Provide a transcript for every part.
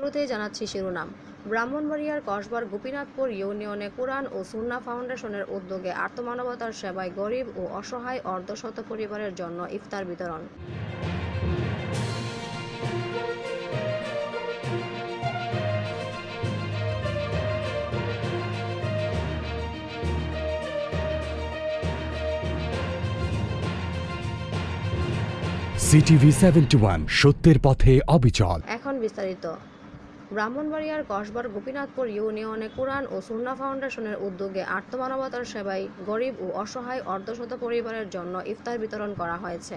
শুরুতেই জানাচ্ছি শিরোনাম। ব্রাহ্মণবাড়িয়ার কসবার গোপীনাথপুর ইউনিয়নে কোরআন ও সুন্না ফাউন্ডেশনের উদ্যোগে আত্মমানবতার সেবায় গরিব ও অসহায় অর্ধশত পরিবারের জন্য ইফতার বিতরণ। সিটিভি সেভেন্টি ওয়ান সত্যের পথে অবিচল। এখন বিস্তারিত। ব্রাহ্মণবাড়িয়ার কসবার গোপীনাথপুর ইউনিয়নে কোরআন ও সুন্না ফাউন্ডেশনের উদ্যোগে আত্মমানবতার সেবায় গরিব ও অসহায় অর্ধশত পরিবারের জন্য ইফতার বিতরণ করা হয়েছে।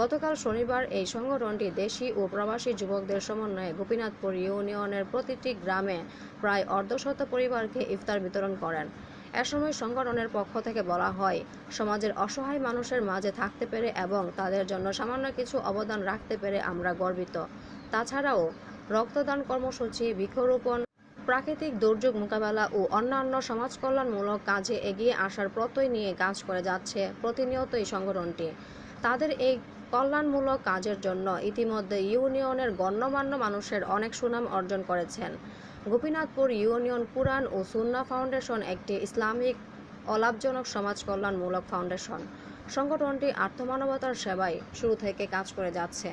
গতকাল শনিবার এই সংগঠনটি দেশি ও প্রবাসী যুবকদের সমন্বয়ে গোপীনাথপুর ইউনিয়নের প্রতিটি গ্রামে প্রায় অর্ধশত পরিবারকে ইফতার বিতরণ করেন। এ সময় সংগঠনের পক্ষ থেকে বলা হয়, সমাজের অসহায় মানুষের মাঝে থাকতে পেরে এবং তাদের জন্য সামান্য কিছু অবদান রাখতে পেরে আমরা গর্বিত। তাছাড়াও রক্তদান কর্মসূচি, বৃক্ষরোপণ, প্রাকৃতিক দুর্যোগ মোকাবেলা ও অন্যান্য সমাজ কল্যাণমূলক কাজে এগিয়ে আসার প্রত্যয় নিয়ে কাজ করে যাচ্ছে প্রতিনিয়ত এই সংগঠনটি। তাদের এই কল্যাণমূলক কাজের জন্য ইতিমধ্যে ইউনিয়নের গণ্যমান্য মানুষের অনেক সুনাম অর্জন করেছেন। গোপীনাথপুর ইউনিয়ন কুরআন ও সুন্না ফাউন্ডেশন একটি ইসলামিক অলাভজনক সমাজ কল্যাণমূলক ফাউন্ডেশন। সংগঠনটি আত্মমানবতার সেবায় শুরু থেকে কাজ করে যাচ্ছে।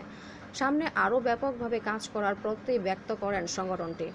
সামনে আরও ব্যাপকভাবে কাজ করার প্রত্যয় ব্যক্ত করেন সংগঠনটি।